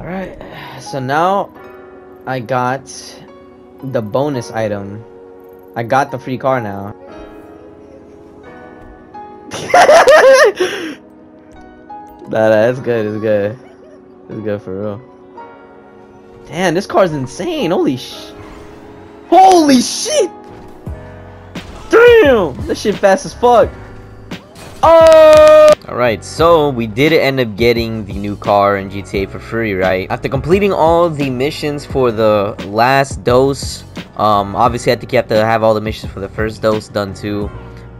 Alright, so now I got the bonus item. I got the free car now. nah, nah, that's good, it's good. It's good for real. Damn, this car's insane. Holy sh... Holy shit! Damn! This shit fast as fuck. Oh! Alright, so we did end up getting the new car in GTA for free, right? After completing all the missions for the last dose, um, obviously I think you have to have all the missions for the first dose done too.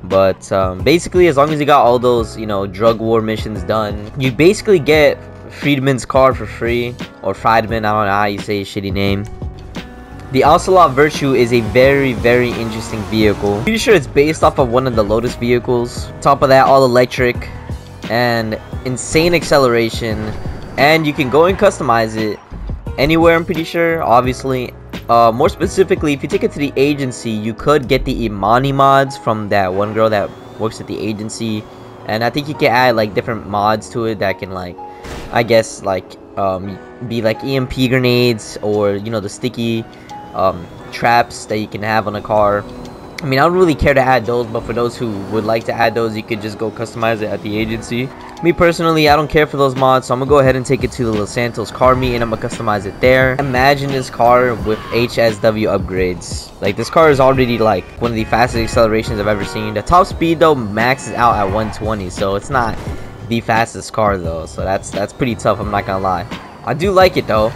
But um, basically, as long as you got all those, you know, drug war missions done, you basically get Friedman's car for free, or Friedman, I don't know how you say his shitty name. The Ocelot Virtue is a very, very interesting vehicle. Pretty sure it's based off of one of the Lotus vehicles. Top of that, all electric and insane acceleration. And you can go and customize it anywhere, I'm pretty sure, obviously. Uh, more specifically, if you take it to the agency, you could get the Imani mods from that one girl that works at the agency. And I think you can add like different mods to it that can like, I guess like um, be like EMP grenades or you know the sticky um, traps that you can have on a car. I mean, I don't really care to add those, but for those who would like to add those, you could just go customize it at the agency. Me personally, I don't care for those mods, so I'm gonna go ahead and take it to the Los Santos car meet and I'm gonna customize it there. Imagine this car with HSW upgrades. Like, this car is already like one of the fastest accelerations I've ever seen. The top speed though maxes out at 120, so it's not the fastest car though, so that's that's pretty tough, I'm not gonna lie. I do like it though.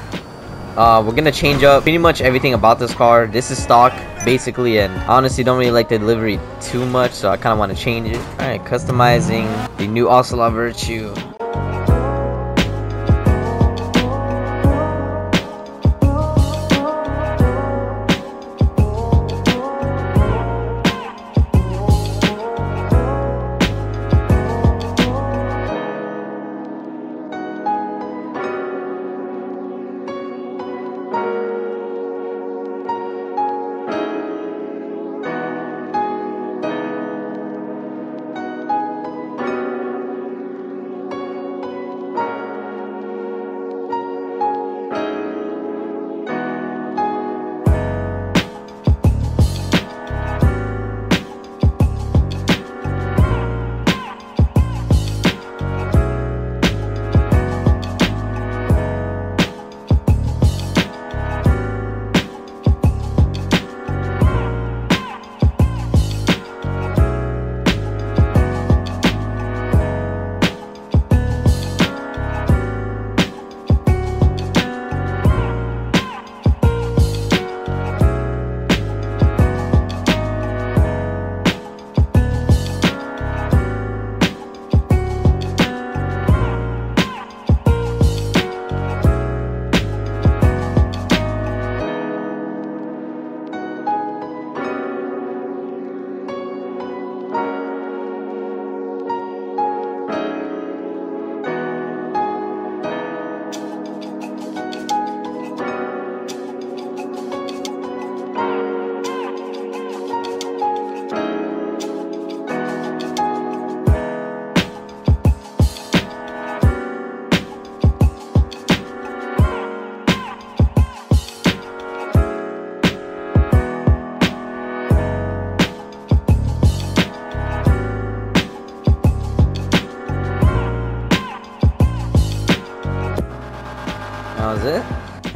Uh, we're gonna change up pretty much everything about this car. This is stock, basically, and honestly don't really like the delivery too much, so I kind of want to change it. Alright, customizing the new Ocelot Virtue.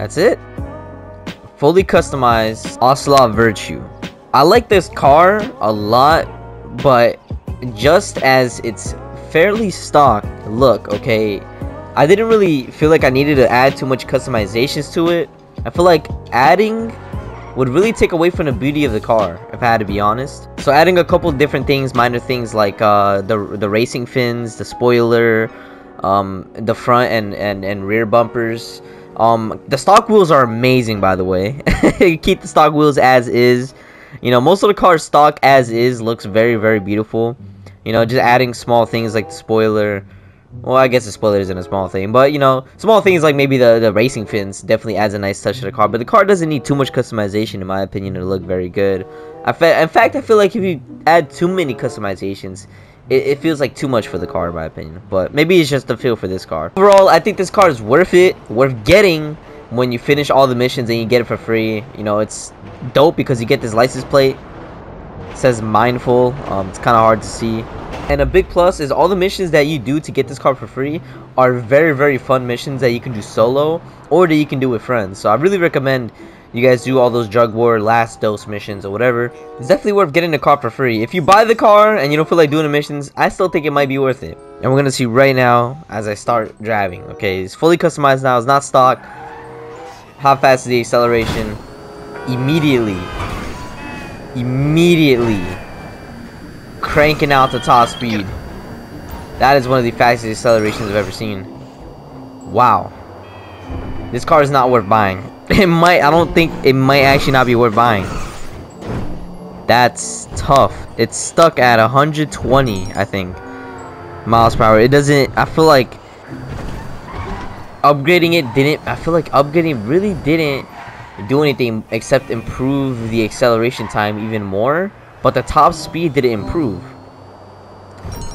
That's it. Fully customized Ocelot Virtue. I like this car a lot, but just as it's fairly stock look, okay, I didn't really feel like I needed to add too much customizations to it. I feel like adding would really take away from the beauty of the car, if I had to be honest. So adding a couple different things, minor things like uh, the the racing fins, the spoiler, um, the front and, and, and rear bumpers. Um, the stock wheels are amazing, by the way. Keep the stock wheels as is. You know, most of the cars stock as is looks very, very beautiful. You know, just adding small things like the spoiler. Well, I guess the spoiler isn't a small thing, but you know, small things like maybe the, the racing fins definitely adds a nice touch to the car. But the car doesn't need too much customization, in my opinion, to look very good. I in fact, I feel like if you add too many customizations, it, it, feels like too much for the car in my opinion. But maybe it's just the feel for this car. Overall, I think this car is worth it, worth getting when you finish all the missions and you get it for free. You know, it's dope because you get this license plate. Says mindful. Um, it's kind of hard to see. And a big plus is all the missions that you do to get this car for free are very, very fun missions that you can do solo or that you can do with friends. So I really recommend you guys do all those drug war last dose missions or whatever. It's definitely worth getting the car for free. If you buy the car and you don't feel like doing the missions i still think it might be worth it. And we're gonna see right now as i start driving okay? It's fully customized now. It's not stock. How fast is the acceleration? Immediately immediately cranking out the top speed that is one of the fastest accelerations i've ever seen wow this car is not worth buying it might, I don't think, it might actually not be worth buying. That's tough. It's stuck at 120, I think, miles per hour. It doesn't, I feel like upgrading it didn't, I feel like upgrading really didn't do anything except improve the acceleration time even more. But the top speed didn't improve.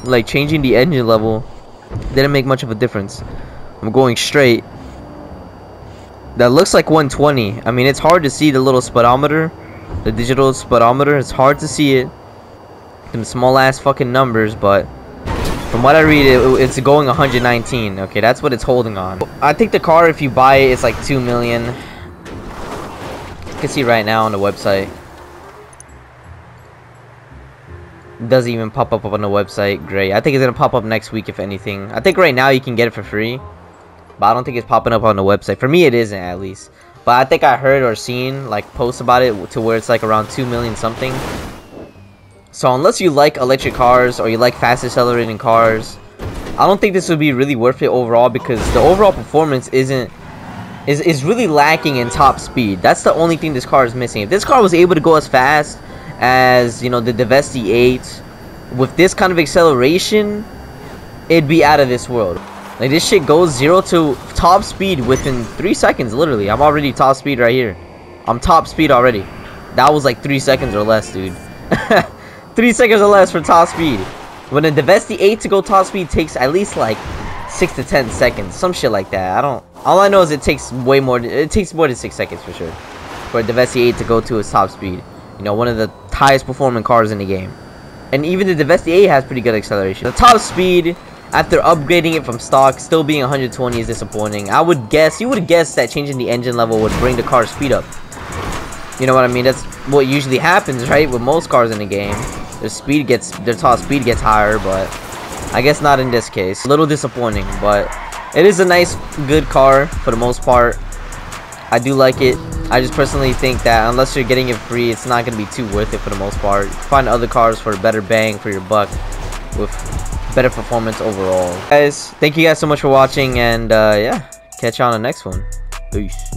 Like changing the engine level didn't make much of a difference. I'm going straight that looks like 120. I mean, it's hard to see the little speedometer. The digital speedometer. It's hard to see it. Them small ass fucking numbers, but from what I read, it, it's going 119. Okay, that's what it's holding on. I think the car, if you buy it, it's like 2 million. Can see right now on the website. It doesn't even pop up on the website. Great. I think it's going to pop up next week, if anything. I think right now you can get it for free. But I don't think it's popping up on the website. For me, it isn't at least. But I think I heard or seen like posts about it to where it's like around 2 million something. So unless you like electric cars or you like fast accelerating cars, I don't think this would be really worth it overall because the overall performance isn't is is really lacking in top speed. That's the only thing this car is missing. If this car was able to go as fast as, you know, the Deveste 8 with this kind of acceleration, it'd be out of this world. Like this shit goes zero to top speed within three seconds. Literally, I'm already top speed right here. I'm top speed already. That was like three seconds or less, dude. three seconds or less for top speed. When a Deveste 8 to go top speed takes at least like six to ten seconds, some shit like that. I don't. All I know is it takes way more. It takes more than six seconds for sure for a Deveste 8 to go to its top speed. You know, one of the highest performing cars in the game. And even the Deveste 8 has pretty good acceleration. The top speed after upgrading it from stock, still being 120 is disappointing. I would guess, you would guess that changing the engine level would bring the car's speed up. You know what I mean? That's what usually happens, right? With most cars in the game. Their speed gets, their top speed gets higher, but I guess not in this case. A little disappointing, but it is a nice, good car for the most part. I do like it. I just personally think that unless you're getting it free, it's not going to be too worth it for the most part. Find other cars for a better bang for your buck with better performance overall. Guys, thank you guys so much for watching, and uh, yeah, catch you on the next one. Peace.